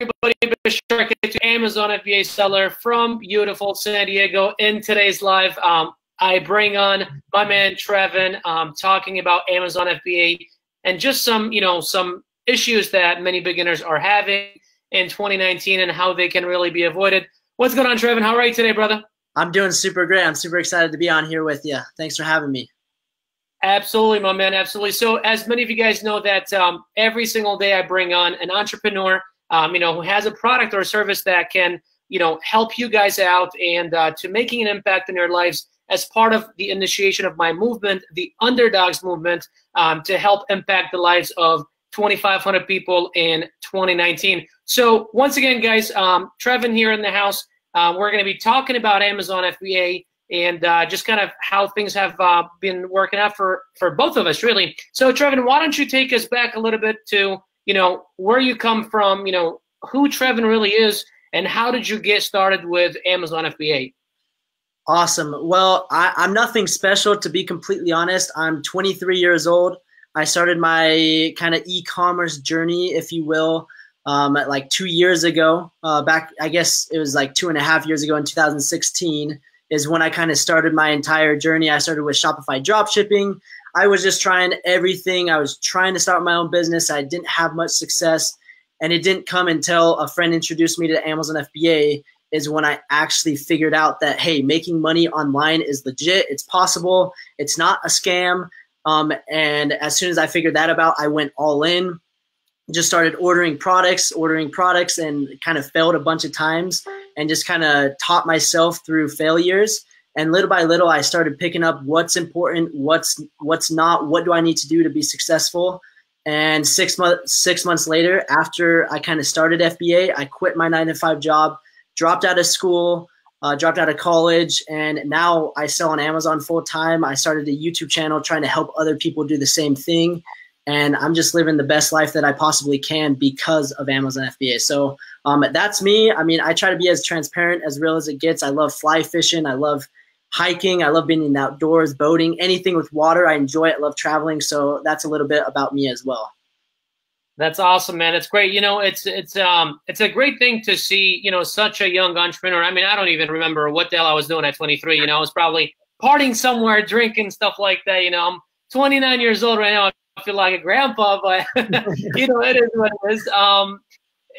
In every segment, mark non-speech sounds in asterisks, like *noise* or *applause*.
everybody, Bashar to Amazon FBA seller from beautiful San Diego. In today's live, um, I bring on my man Trevin, um, talking about Amazon FBA and just some, you know, some issues that many beginners are having in 2019 and how they can really be avoided. What's going on, Trevin? How are you today, brother? I'm doing super great. I'm super excited to be on here with you. Thanks for having me. Absolutely, my man. Absolutely. So, as many of you guys know, that um, every single day I bring on an entrepreneur um, you know, who has a product or a service that can, you know, help you guys out and uh, to making an impact in your lives as part of the initiation of my movement, the Underdogs movement, um, to help impact the lives of 2,500 people in 2019. So once again, guys, um, Trevin here in the house. Uh, we're going to be talking about Amazon FBA and uh, just kind of how things have uh, been working out for for both of us, really. So, Trevin, why don't you take us back a little bit to you know, where you come from, you know, who Trevin really is, and how did you get started with Amazon FBA? Awesome. Well, I, am nothing special, to be completely honest. I'm 23 years old. I started my kind of e-commerce journey, if you will, um, like two years ago. Uh, back, I guess it was like two and a half years ago in 2016 is when I kind of started my entire journey. I started with Shopify dropshipping. I was just trying everything. I was trying to start my own business. I didn't have much success. And it didn't come until a friend introduced me to Amazon FBA is when I actually figured out that, hey, making money online is legit. It's possible. It's not a scam. Um, and as soon as I figured that out, I went all in, just started ordering products, ordering products, and kind of failed a bunch of times and just kind of taught myself through failures. And little by little i started picking up what's important what's what's not what do i need to do to be successful? And six months six months later after i kind of started fba i quit my nine to five job dropped out of school uh, dropped out of college and now i sell on amazon full time. I started a youtube channel trying to help other people do the same thing and i'm just living the best life that i possibly can because of amazon fba so um, that's me i mean i try to be as transparent as real as it gets i love fly fishing i love hiking. I love being in the outdoors, boating, anything with water. I enjoy it. Love traveling. So that's a little bit about me as well. That's awesome, man. It's great. You know, it's it's um it's a great thing to see. You know, such a young entrepreneur. I mean, I don't even remember what the hell I was doing at 23. You know, I was probably partying somewhere, drinking stuff like that. You know, I'm 29 years old right now. Feel like a grandpa, *laughs* but you know, it is what it is. Um,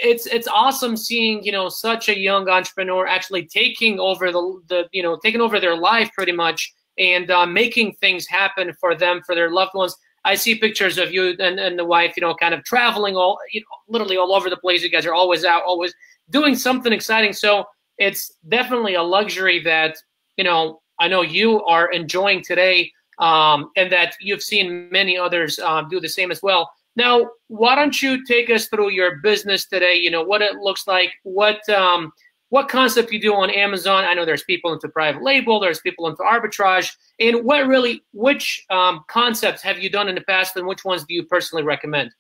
it's it's awesome seeing you know such a young entrepreneur actually taking over the the you know taking over their life pretty much and uh, making things happen for them for their loved ones. I see pictures of you and, and the wife, you know, kind of traveling all, you know, literally all over the place. You guys are always out, always doing something exciting. So it's definitely a luxury that, you know, I know you are enjoying today um, and that you've seen many others um, do the same as well. Now, why don't you take us through your business today? You know what it looks like, what um, what concept you do on Amazon. I know there's people into private label, there's people into arbitrage, and what really, which um, concepts have you done in the past, and which ones do you personally recommend?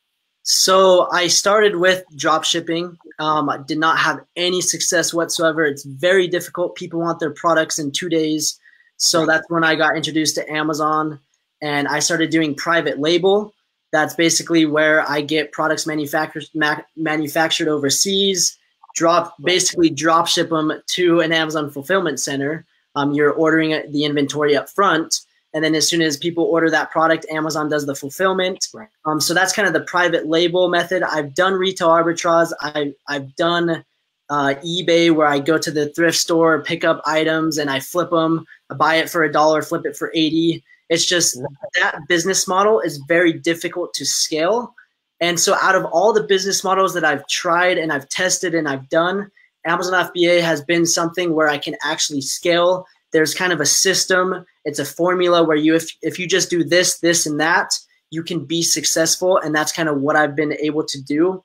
So I started with drop shipping. Um, I did not have any success whatsoever. It's very difficult. People want their products in two days. So that's when I got introduced to Amazon, and I started doing private label. That's basically where I get products manufactured ma- manufactured overseas, drop basically drop ship them to an Amazon fulfillment center. Um, you're ordering the inventory up front, and then as soon as people order that product, Amazon does the fulfillment. Right. Um, so that's kind of the private label method. I've done retail arbitrage. I, I've done uh, eBay where I go to the thrift store, pick up items, and I flip them. I buy it for a dollar, flip it for eighty. It's just that business model is very difficult to scale. And so, out of all the business models that I've tried and I've tested and I've done, Amazon FBA has been something where I can actually scale. There's kind of a system, it's a formula where you, if, if you just do this, this, and that, you can be successful. And that's kind of what I've been able to do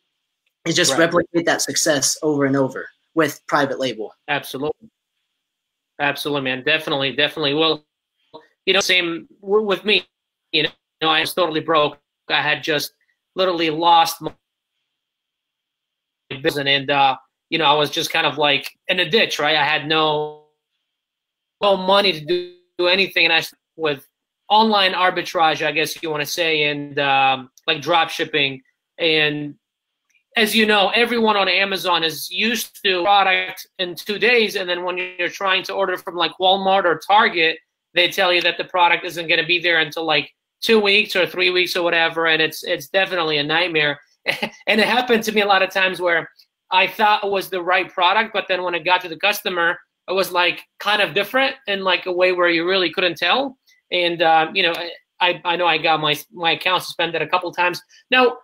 is just right. replicate that success over and over with private label. Absolutely. Absolutely, man. Definitely, definitely. Well, you know, same with me. You know, I was totally broke. I had just literally lost my business, and uh, you know, I was just kind of like in a ditch, right? I had no no money to do, do anything, and I with online arbitrage, I guess you want to say, and um, like drop shipping, and as you know, everyone on Amazon is used to product in two days, and then when you're trying to order from like Walmart or Target, they tell you that the product isn't going to be there until like two weeks or three weeks or whatever, and it's it's definitely a nightmare. *laughs* and it happened to me a lot of times where I thought it was the right product, but then when it got to the customer, it was like kind of different in like a way where you really couldn't tell. And uh, you know, I I know I got my my account suspended a couple times. Now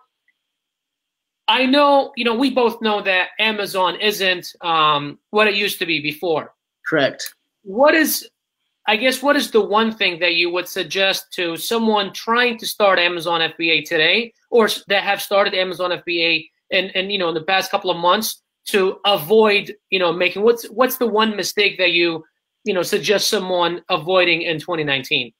I know, you know, we both know that Amazon isn't um, what it used to be before. Correct. What is, I guess, what is the one thing that you would suggest to someone trying to start Amazon FBA today, or that have started Amazon FBA and and you know in the past couple of months to avoid, you know, making what's what's the one mistake that you you know suggest someone avoiding in 2019?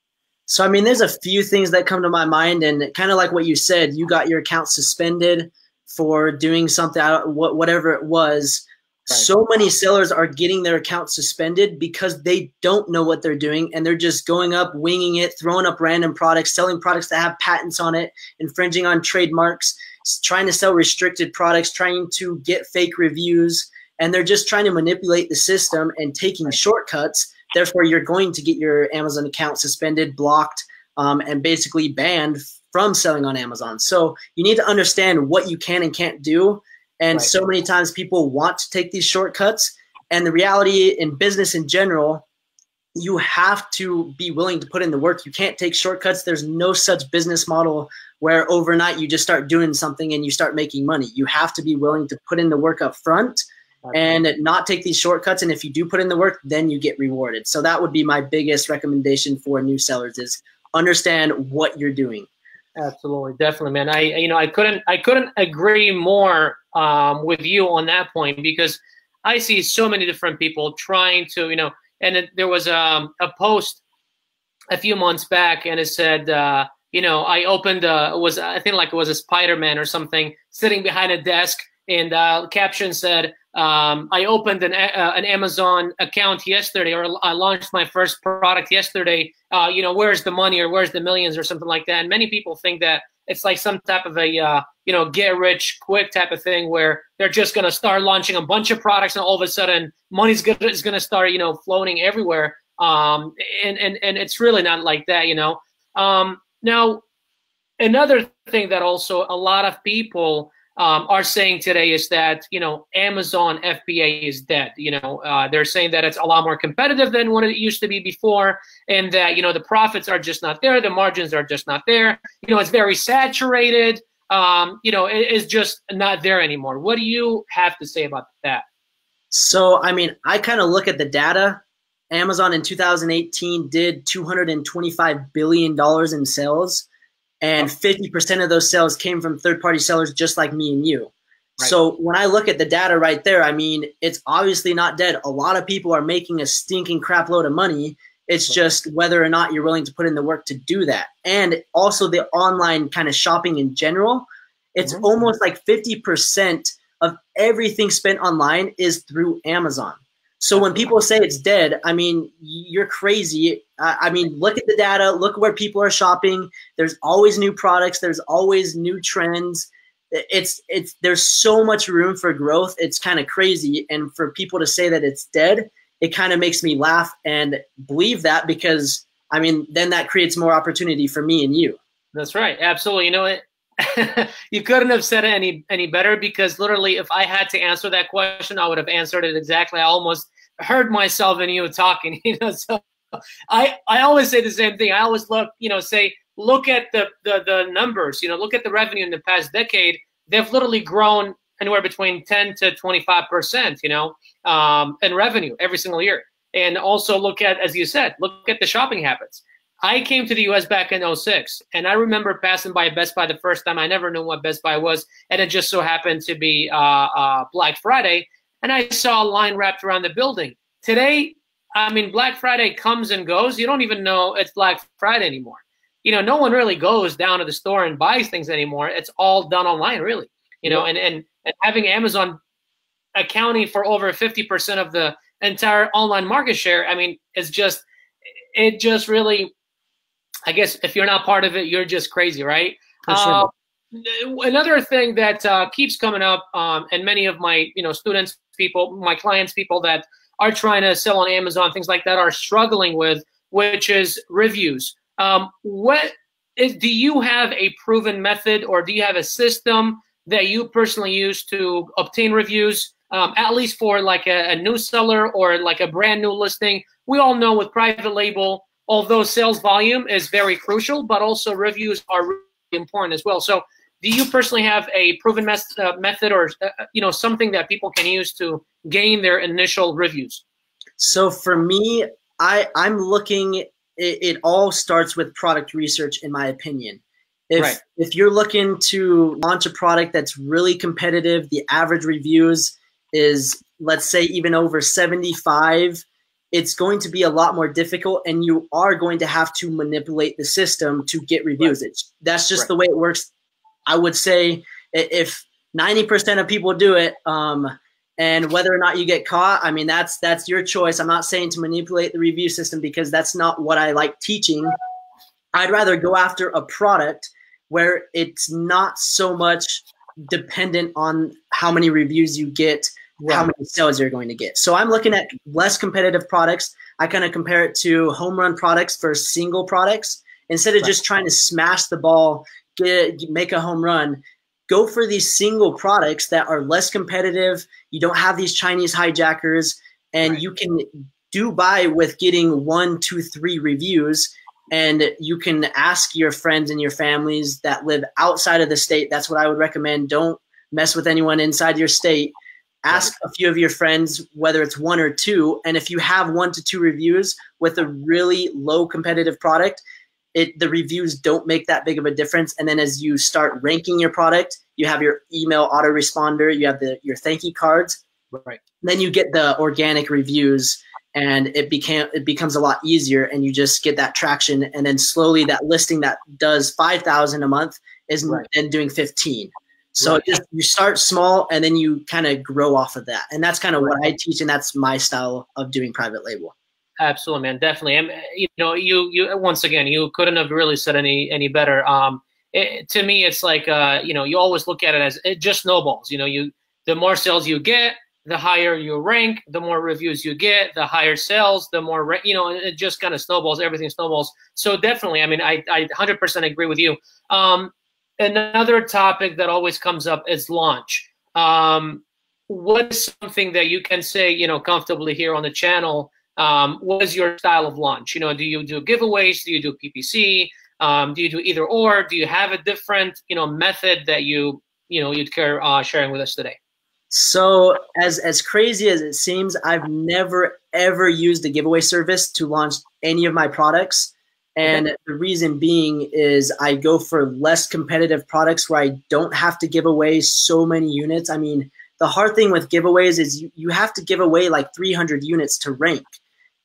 So I mean, there's a few things that come to my mind, and kind of like what you said, you got your account suspended for doing something, whatever it was. Right. So many sellers are getting their account suspended because they don't know what they're doing and they're just going up, winging it, throwing up random products, selling products that have patents on it, infringing on trademarks, trying to sell restricted products, trying to get fake reviews, and they're just trying to manipulate the system and taking shortcuts. Therefore, you're going to get your Amazon account suspended, blocked, um, and basically banned from selling on Amazon. So you need to understand what you can and can't do. And right. so many times people want to take these shortcuts. And the reality in business in general, you have to be willing to put in the work. You can't take shortcuts. There's no such business model where overnight you just start doing something and you start making money. You have to be willing to put in the work up front and not take these shortcuts. And if you do put in the work, then you get rewarded. So that would be my biggest recommendation for new sellers is understand what you're doing. Absolutely, definitely, man. I you know I couldn't I couldn't agree more um, with you on that point because I see so many different people trying to you know, and it, there was um, a post a few months back, and it said. Uh, you know, I opened uh, was I think like it was a Spider Man or something sitting behind a desk, and uh, caption said, um, I opened an, uh, an Amazon account yesterday, or I launched my first product yesterday. Uh, you know, where's the money, or where's the millions, or something like that. And many people think that it's like some type of a uh, you know get rich quick type of thing where they're just gonna start launching a bunch of products, and all of a sudden money's gonna is gonna start you know floating everywhere. Um, and and and it's really not like that, you know. Um, now, another thing that also a lot of people um, are saying today is that you know Amazon FBA is dead. You know uh, they're saying that it's a lot more competitive than what it used to be before, and that you know the profits are just not there, the margins are just not there. You know it's very saturated. Um, you know it is just not there anymore. What do you have to say about that? So I mean, I kind of look at the data. Amazon in 2018 did 225 billion dollars in sales and 50% of those sales came from third party sellers just like me and you. Right. So when I look at the data right there, I mean, it's obviously not dead. A lot of people are making a stinking crap load of money. It's just whether or not you're willing to put in the work to do that. And also the online kind of shopping in general, it's mm-hmm. almost like 50% of everything spent online is through Amazon. So when people say it's dead, I mean, you're crazy. I mean, look at the data, look where people are shopping. There's always new products, there's always new trends. It's it's there's so much room for growth. It's kind of crazy and for people to say that it's dead, it kind of makes me laugh and believe that because I mean, then that creates more opportunity for me and you. That's right. Absolutely. You know it *laughs* you couldn't have said it any any better because literally if I had to answer that question, I would have answered it exactly. I almost heard myself and you talking, *laughs* you know. So I I always say the same thing. I always look, you know, say look at the the the numbers, you know, look at the revenue in the past decade. They've literally grown anywhere between 10 to 25 percent, you know, um, in revenue every single year. And also look at, as you said, look at the shopping habits. I came to the US back in 06, and I remember passing by Best Buy the first time. I never knew what Best Buy was, and it just so happened to be uh, uh, Black Friday and I saw a line wrapped around the building. Today, I mean, Black Friday comes and goes. You don't even know it's Black Friday anymore. You know, no one really goes down to the store and buys things anymore. It's all done online, really. You know, and and, and having Amazon accounting for over 50% of the entire online market share, I mean, it's just, it just really, I guess if you're not part of it, you're just crazy, right? Sure. Uh, another thing that uh, keeps coming up, um, and many of my you know students, people, my clients, people that are trying to sell on Amazon, things like that, are struggling with, which is reviews. Um, what is, do you have a proven method, or do you have a system that you personally use to obtain reviews? Um, at least for like a, a new seller or like a brand new listing. We all know with private label, although sales volume is very crucial, but also reviews are really important as well. So do you personally have a proven mes- uh, method or uh, uh, you know something that people can use to gain their initial reviews so for me i i'm looking it, it all starts with product research in my opinion if right. if you're looking to launch a product that's really competitive the average reviews is let's say even over 75 it's going to be a lot more difficult and you are going to have to manipulate the system to get reviews right. it's that's just right. the way it works I would say if 90% of people do it, um, and whether or not you get caught, I mean, that's that's your choice. I'm not saying to manipulate the review system because that's not what I like teaching. I'd rather go after a product where it's not so much dependent on how many reviews you get, right. how many sales you're going to get. So I'm looking at less competitive products. I kind of compare it to home run products for single products instead of right. just trying to smash the ball get make a home run go for these single products that are less competitive you don't have these chinese hijackers and right. you can do buy with getting one two three reviews and you can ask your friends and your families that live outside of the state that's what i would recommend don't mess with anyone inside your state ask a few of your friends whether it's one or two and if you have one to two reviews with a really low competitive product it the reviews don't make that big of a difference. And then as you start ranking your product, you have your email autoresponder, you have the your thank you cards. Right. Then you get the organic reviews and it became it becomes a lot easier and you just get that traction and then slowly that listing that does 5000 a month is right. then doing 15 so right. just you start small and then you kind of grow off of that and that's kind of right. what i teach and that's my style of doing private label Absolutely, man. Definitely. And you know, you you once again, you couldn't have really said any any better. Um, it, to me, it's like uh, you know, you always look at it as it just snowballs. You know, you the more sales you get, the higher you rank, the more reviews you get, the higher sales, the more you know, it just kind of snowballs. Everything snowballs. So definitely, I mean, I I 100% agree with you. Um, another topic that always comes up is launch. Um, what is something that you can say, you know, comfortably here on the channel? um, what is your style of launch? You know, do you do giveaways? Do you do PPC? Um, do you do either or? Do you have a different, you know, method that you, you know, you'd care uh, sharing with us today? So as as crazy as it seems, I've never ever used a giveaway service to launch any of my products. And okay. the reason being is I go for less competitive products where I don't have to give away so many units. I mean, the hard thing with giveaways is you, you have to give away like 300 units to rank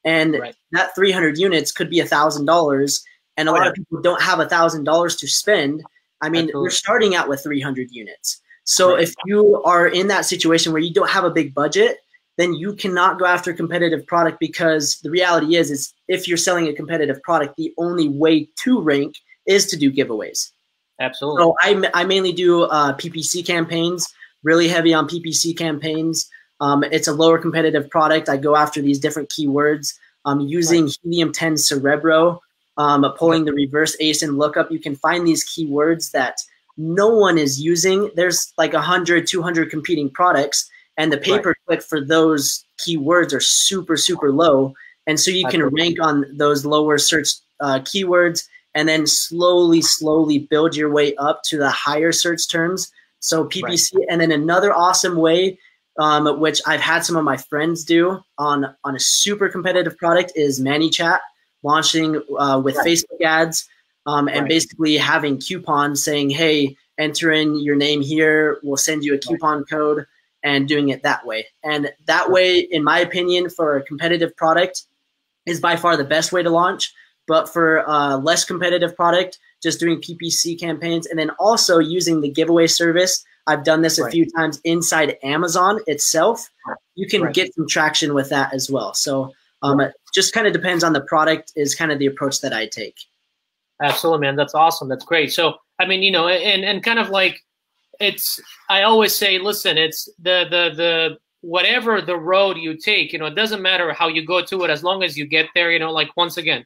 and right. that 300 units could be a thousand dollars and a oh, lot of people don't have a thousand dollars to spend i mean Absolutely. we're starting out with 300 units so right. if you are in that situation where you don't have a big budget then you cannot go after a competitive product because the reality is is if you're selling a competitive product the only way to rank is to do giveaways Absolutely. So I, I mainly do uh, PPC campaigns really heavy on PPC campaigns. Um, it's a lower competitive product. I go after these different keywords. Um, using right. Helium 10 Cerebro, um, pulling the reverse ASIN lookup, you can find these keywords that no one is using. There's like 100, 200 competing products, and the pay per click for those keywords are super, super low. And so you can rank on those lower search uh, keywords and then slowly, slowly build your way up to the higher search terms so PPC, right. and then another awesome way, um, which I've had some of my friends do on on a super competitive product, is ManyChat launching uh, with right. Facebook ads, um, and right. basically having coupons saying, "Hey, enter in your name here. We'll send you a coupon code." And doing it that way, and that way, in my opinion, for a competitive product, is by far the best way to launch. But for a less competitive product, just doing PPC campaigns, and then also using the giveaway service. I've done this a right. few times inside Amazon itself. You can right. get some traction with that as well. So um, it just kind of depends on the product. Is kind of the approach that I take. Absolutely, man. That's awesome. That's great. So I mean, you know, and and kind of like it's. I always say, listen, it's the the the whatever the road you take, you know, it doesn't matter how you go to it as long as you get there. You know, like once again,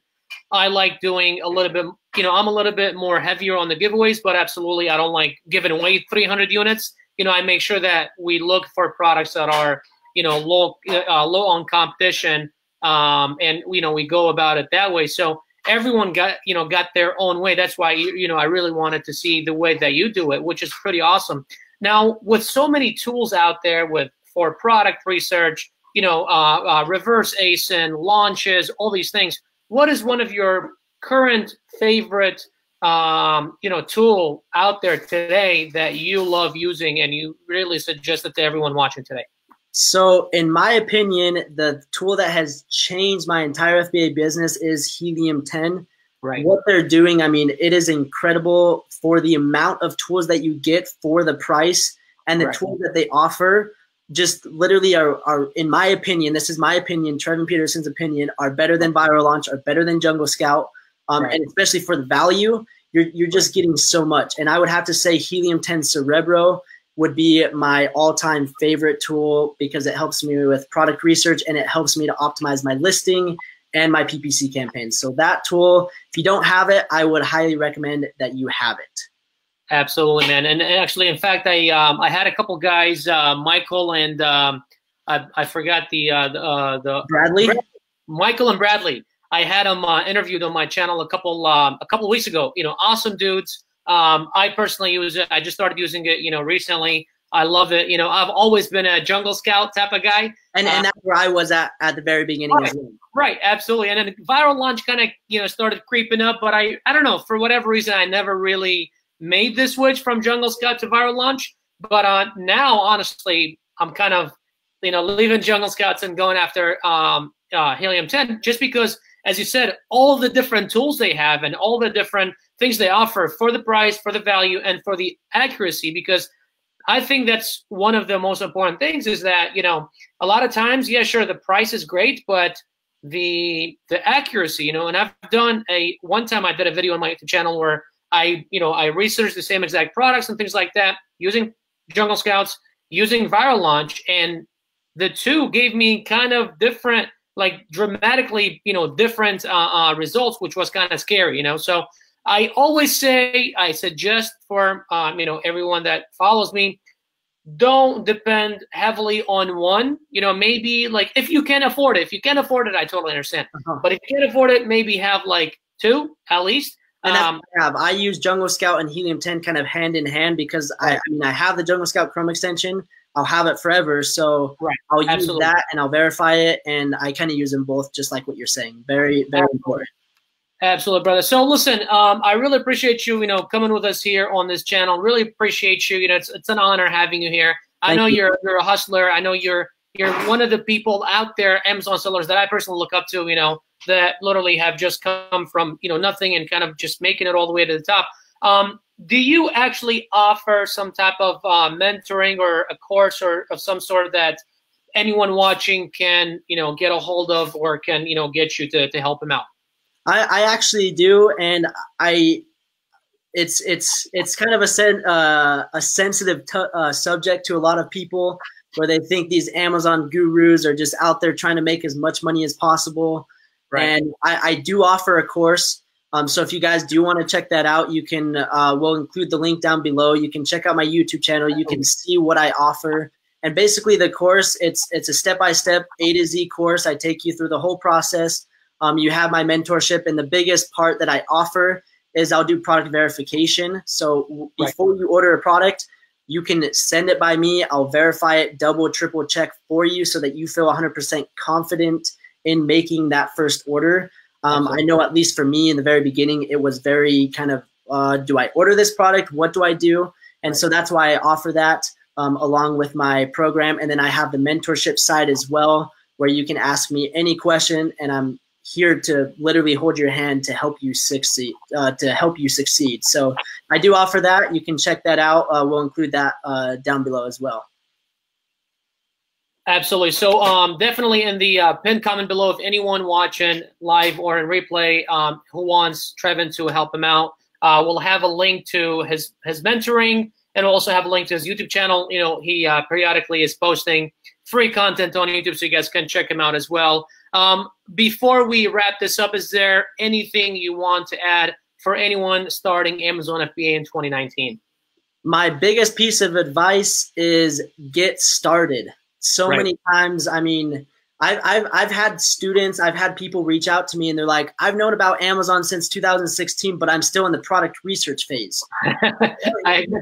I like doing a little bit. You know, I'm a little bit more heavier on the giveaways, but absolutely, I don't like giving away 300 units. You know, I make sure that we look for products that are you know low uh, low on competition, um, and you know we go about it that way. So everyone got you know got their own way. That's why you, know I really wanted to see the way that you do it, which is pretty awesome. Now with so many tools out there with for product research, you know, uh, uh, reverse ASIN, launches, all these things. What is one of your current favorite, um, you know, tool out there today that you love using and you really suggest it to everyone watching today? So, in my opinion, the tool that has changed my entire FBA business is Helium 10. Right. What they're doing, I mean, it is incredible for the amount of tools that you get for the price and the right. tools that they offer. Just literally are, are, in my opinion, this is my opinion, Trevin Peterson's opinion, are better than Viral Launch, are better than Jungle Scout. Um, right. And especially for the value, you're, you're just getting so much. And I would have to say Helium 10 Cerebro would be my all-time favorite tool because it helps me with product research and it helps me to optimize my listing and my PPC campaigns. So that tool, if you don't have it, I would highly recommend that you have it. Absolutely, man. And actually, in fact, I um, I had a couple guys, uh, Michael and um, I, I forgot the uh, the, uh, the Bradley, Michael and Bradley. I had them uh, interviewed on my channel a couple um, a couple weeks ago. You know, awesome dudes. Um, I personally use it. I just started using it, you know, recently. I love it. You know, I've always been a jungle scout type of guy. And, and that's where I was at at the very beginning right, well. Right, absolutely. And then viral launch kind of, you know, started creeping up, but I I don't know, for whatever reason I never really made the switch from jungle scout to viral launch. But uh now honestly, I'm kind of, you know, leaving jungle scouts and going after um uh, helium 10 just because as you said, all the different tools they have and all the different things they offer for the price, for the value, and for the accuracy. Because I think that's one of the most important things is that you know a lot of times, yeah, sure, the price is great, but the the accuracy, you know. And I've done a one time I did a video on my channel where I you know I researched the same exact products and things like that using Jungle Scouts, using Viral Launch, and the two gave me kind of different like dramatically you know different uh, uh, results, which was kind of scary, you know. So I always say, I suggest for um, you know everyone that follows me, don't depend heavily on one. You know, maybe like if you can afford it. If you can afford it, I totally understand. Uh-huh. But if you can't afford it, maybe have like two at least. And um, I have. I use Jungle Scout and Helium 10 kind of hand in hand because I, I mean I have the Jungle Scout Chrome extension. I'll have it forever. So right. I'll Absolutely. use that and I'll verify it. And I kind of use them both, just like what you're saying. Very, very Absolutely. important. Absolutely, brother. So listen, um, I really appreciate you, you know, coming with us here on this channel. Really appreciate you. You know, it's, it's an honor having you here. I know you. are you're a hustler. I know you're you're one of the people out there, Amazon sellers that I personally look up to. You know, that literally have just come from you know nothing and kind of just making it all the way to the top. Um, do you actually offer some type of uh, mentoring or a course or of some sort that anyone watching can you know get a hold of or can you know get you to to help them out? I, I actually do, and I it's it's it's kind of a sen, uh, a sensitive t- uh, subject to a lot of people, where they think these Amazon gurus are just out there trying to make as much money as possible. Right. And I, I do offer a course. Um, so if you guys do want to check that out, you can. Uh, we'll include the link down below. You can check out my YouTube channel. You can see what I offer. And basically, the course it's it's a step by step A to Z course. I take you through the whole process um, you have my mentorship, and the biggest part that I offer is I'll do product verification. So before you order a product, you can send it by me. I'll verify it, double, triple check for you so that you feel 100% confident in making that first order. Um, I know, at least for me in the very beginning, it was very kind of uh, do I order this product? What do I do? And so that's why I offer that um, along with my program. And then I have the mentorship side as well, where you can ask me any question, and I'm here to literally hold your hand to help you succeed. Uh, to help you succeed. So I do offer that. You can check that out. Uh, we'll include that uh, down below as well. Absolutely. So um, definitely in the uh, pinned comment below, if anyone watching live or in replay um, who wants Trevin to help him out, Uh, we'll have a link to his his mentoring, and also have a link to his YouTube channel. You know, he uh, periodically is posting free content on YouTube, so you guys can check him out as well. Um, before we wrap this up, is there anything you want to add for anyone starting Amazon FBA in 2019? My biggest piece of advice is get started. So right. many times, I mean, I've, I've, I've had students, I've had people reach out to me and they're like, I've known about Amazon since 2016, but I'm still in the product research phase. *laughs*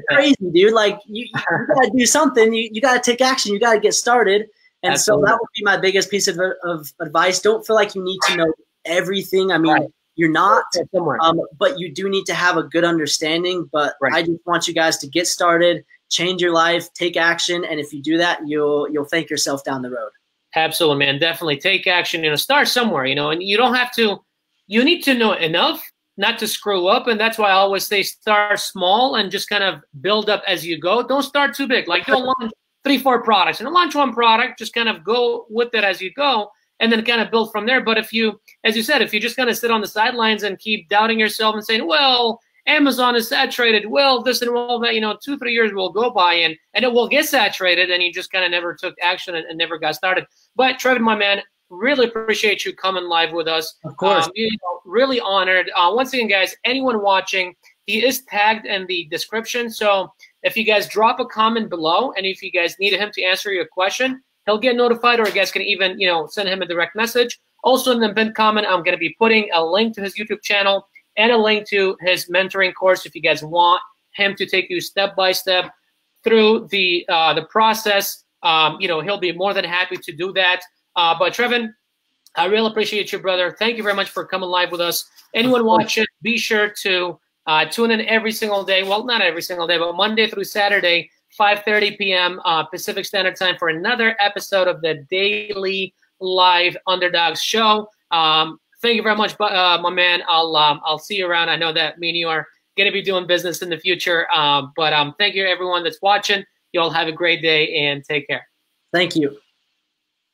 Crazy, dude. Like, you, you gotta do something. You, you gotta take action. You gotta get started. And Absolutely. so that would be my biggest piece of, of advice. Don't feel like you need to know everything. I mean, right. you're not, um, but you do need to have a good understanding. But right. I just want you guys to get started, change your life, take action, and if you do that, you'll you'll thank yourself down the road. Absolutely, man. Definitely take action. You know, start somewhere. You know, and you don't have to. You need to know enough not to screw up, and that's why I always say start small and just kind of build up as you go. Don't start too big. Like don't launch three, four products and launch one product. Just kind of go with it as you go, and then kind of build from there. But if you, as you said, if you just kind of sit on the sidelines and keep doubting yourself and saying, well Amazon is saturated. Well, this and all that, you know, two, three years will go by and, and it will get saturated and you just kind of never took action and, and, never got started. But Trevin, my man, really appreciate you coming live with us. Of course. Um, you know, really honored. Uh, once again, guys, anyone watching, he is tagged in the description. So if you guys drop a comment below and if you guys need him to answer your question, he'll get notified or you guys can even, you know, send him a direct message. Also in the pinned comment, I'm going to be putting a link to his YouTube channel and a link to his mentoring course if you guys want him to take you step by step through the uh, the process. Um, you know, he'll be more than happy to do that. Uh, but Trevin, I really appreciate you, brother. Thank you very much for coming live with us. Anyone watching, be sure to uh, tune in every single day. Well, not every single day, but Monday through Saturday, 5:30 p.m. Uh, Pacific Standard Time for another episode of the Daily Live Underdogs Show. Um, thank you very much, uh, my man. I'll um, I'll see you around. I know that me and you are going to be doing business in the future. Um, but um, thank you everyone that's watching. You all have a great day and take care. Thank you.